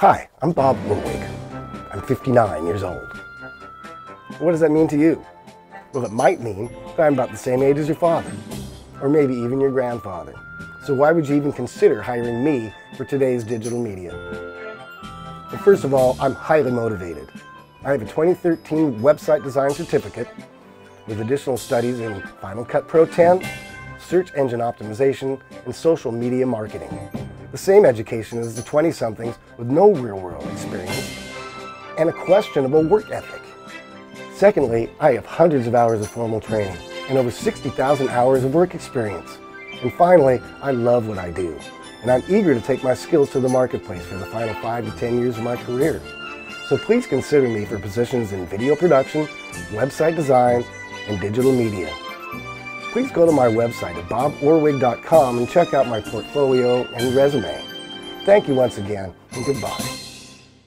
Hi, I'm Bob Orwig. I'm 59 years old. What does that mean to you? Well, it might mean that I'm about the same age as your father, or maybe even your grandfather. So why would you even consider hiring me for today's digital media? Well, first of all, I'm highly motivated. I have a 2013 website design certificate with additional studies in Final Cut Pro 10, search engine optimization, and social media marketing. The same education as the 20-somethings with no real-world experience and a questionable work ethic. Secondly, I have hundreds of hours of formal training and over 60,000 hours of work experience. And finally, I love what I do, and I'm eager to take my skills to the marketplace for the final five to 10 years of my career. So please consider me for positions in video production, website design, and digital media. Please go to my website at boborwig.com and check out my portfolio and resume. Thank you once again, and goodbye.